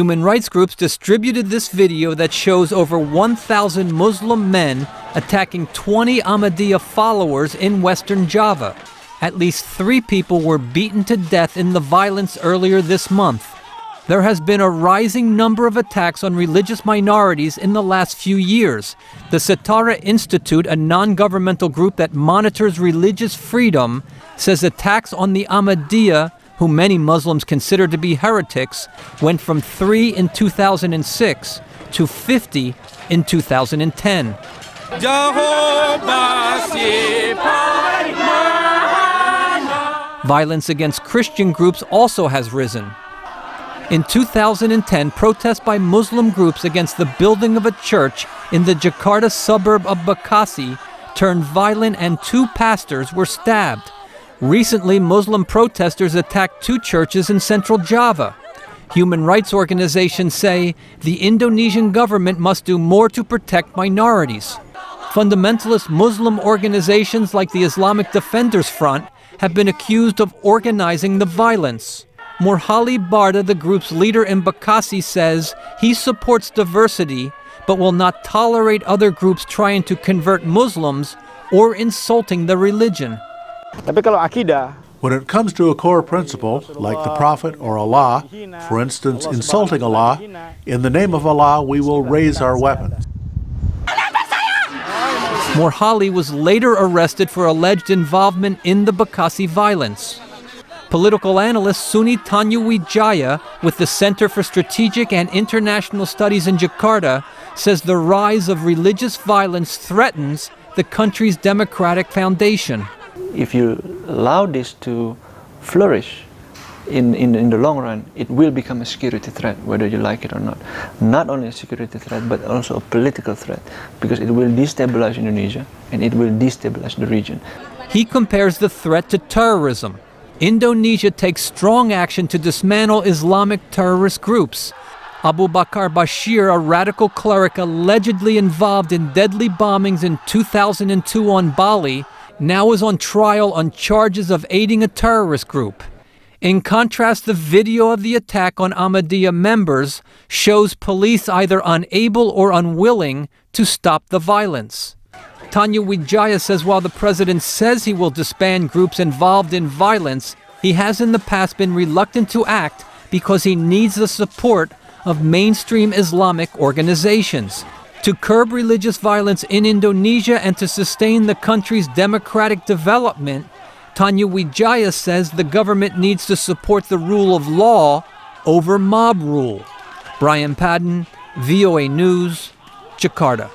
Human rights groups distributed this video that shows over 1,000 Muslim men attacking 20 Ahmadiyya followers in western Java. At least three people were beaten to death in the violence earlier this month. There has been a rising number of attacks on religious minorities in the last few years. The Setara Institute, a non governmental group that monitors religious freedom, says attacks on the Ahmadiyya whom many Muslims consider to be heretics, went from 3 in 2006 to 50 in 2010. Violence against Christian groups also has risen. In 2010, protests by Muslim groups against the building of a church in the Jakarta suburb of Bekasi turned violent and two pastors were stabbed. Recently, Muslim protesters attacked two churches in central Java. Human rights organizations say the Indonesian government must do more to protect minorities. Fundamentalist Muslim organizations like the Islamic Defenders Front have been accused of organizing the violence. Murhali Barda, the group's leader in Bekasi, says he supports diversity but will not tolerate other groups trying to convert Muslims or insulting the religion. Tapi kalau akidah When it comes to a core principle, like the Prophet or Allah, for instance, insulting Allah, in the name of Allah we will raise our weapons. Murhali was later arrested for alleged involvement in the Bekasi violence. Political analyst Sunny Tanuwidjaja with the Center for Strategic and International Studies in Jakarta says the rise of religious violence threatens the country's democratic foundation if you allow this to flourish in, in, in the long run, it will become a security threat, whether you like it or not. Not only a security threat, but also a political threat, because it will destabilize Indonesia and it will destabilize the region. He compares the threat to terrorism. Indonesia takes strong action to dismantle Islamic terrorist groups. Abu Bakar Bashir, a radical cleric allegedly involved in deadly bombings in 2002 on Bali, now is on trial on charges of aiding a terrorist group. In contrast, the video of the attack on Ahmadiyya members shows police either unable or unwilling to stop the violence. Tanuwidjaja says while the president says he will disband groups involved in violence, he has in the past been reluctant to act because he needs the support of mainstream Islamic organizations. To curb religious violence in Indonesia and to sustain the country's democratic development, Tanuwidjaja says the government needs to support the rule of law over mob rule. Brian Padden, VOA News, Jakarta.